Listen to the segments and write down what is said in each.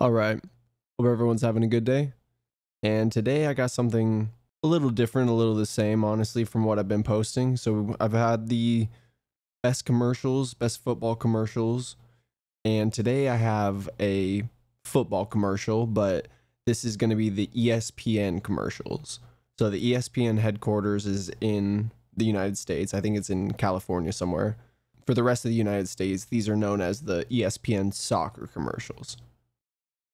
All right. Hope everyone's having a good day. And today I got something a little different, a little the same, honestly, from what I've been posting. So I've had the best commercials, best football commercials. And today I have a football commercial, but this is going to be the ESPN commercials. So the ESPN headquarters is in the United States. I think it's in California somewhere. For the rest of the United States, these are known as the ESPN soccer commercials.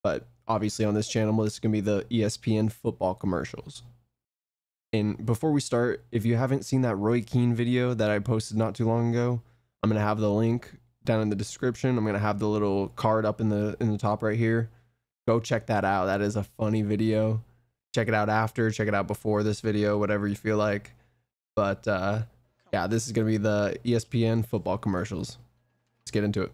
But obviously on this channel, this is going to be the ESPN football commercials. And before we start, if you haven't seen that Roy Keane video that I posted not too long ago, I'm going to have the link down in the description. I'm going to have the little card up in the in the top right here. Go check that out. That is a funny video. Check it out after, check it out before this video, whatever you feel like. But uh yeah, this is going to be the ESPN football commercials. Let's get into it.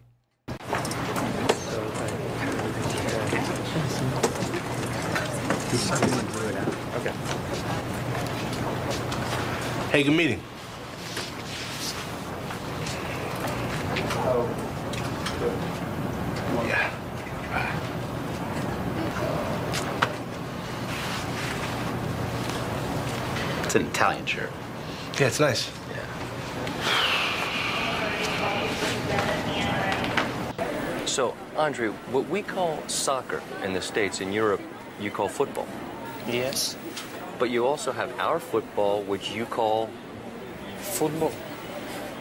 Okay. Hey, good meeting. Yeah. It's an Italian shirt. Yeah, it's nice. So, Andriy, what we call soccer in the States, in Europe, you call football. Yes. But you also have our football, which you call. Football.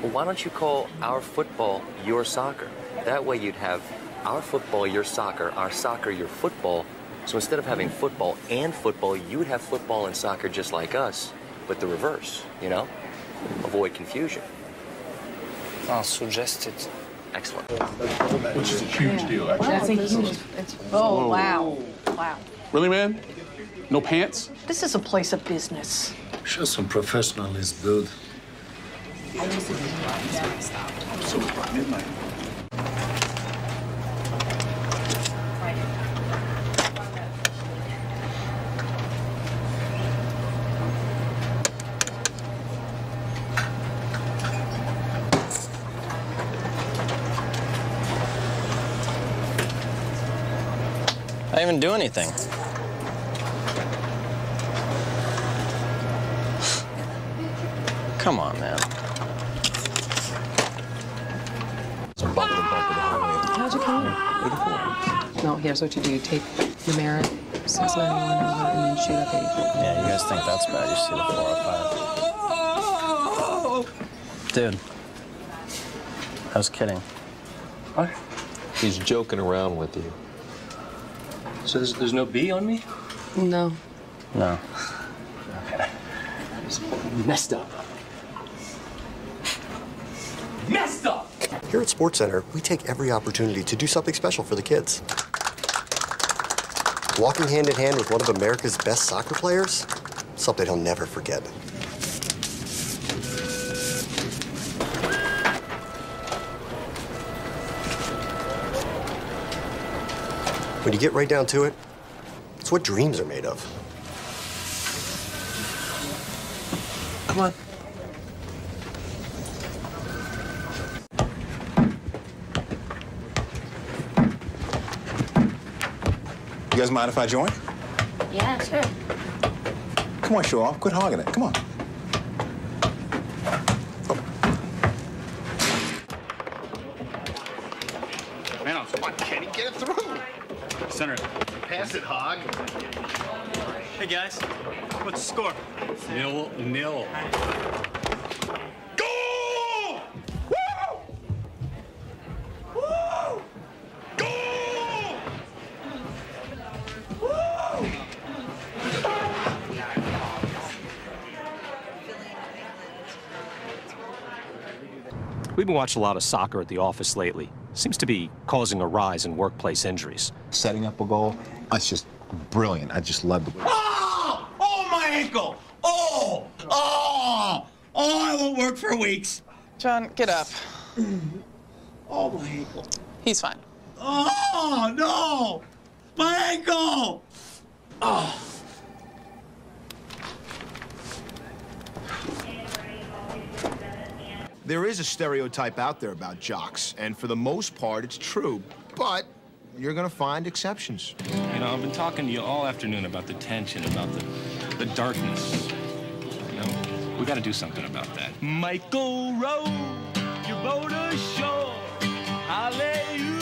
Well, why don't you call our football your soccer? That way you'd have our football your soccer, our soccer your football. So instead of having football and football, you would have football and soccer just like us, but the reverse, you know? Avoid confusion. Ah, I'll suggest it. Excellent. Which is a huge deal, actually. That's a huge. It's, oh wow, wow. Really, man? No pants? This is a place of business. Show some professionalism, dude. I didn't even do anything. Come on, man. How'd you come? 84. No, here's what you do. You take your merit, 691 over, and then shoot up 84. Yeah, you guys think that's bad. You see the 405. Dude. I was kidding. What? He's joking around with you. So there's, there's no B on me? No. No. Okay. Messed up. Messed up! Here at Sports Center, we take every opportunity to do something special for the kids. Walking hand in hand with one of America's best soccer players, something he'll never forget. When you get right down to it, it's what dreams are made of. Come on. You guys mind if I join? Yeah, sure. Come on, show off. Quit hogging it. Come on. Man, come on, Kenny, get it through. Center. Pass it, Hog. Hey guys, what's the score? Nil nil. We've been watching a lot of soccer at the office lately. Seems to be causing a rise in workplace injuries. Setting up a goal, uh, that's just brilliant. I just love the. Oh! Oh, my ankle! Oh! Oh! Oh, I won't work for weeks. John, get up. Oh, my ankle. He's fine. Oh, no! My ankle! Oh. There is a stereotype out there about jocks, and for the most part, it's true. But you're going to find exceptions. You know, I've been talking to you all afternoon about the tension, about the, the darkness. You know, we got to do something about that. Michael row, your boat ashore. Hallelujah.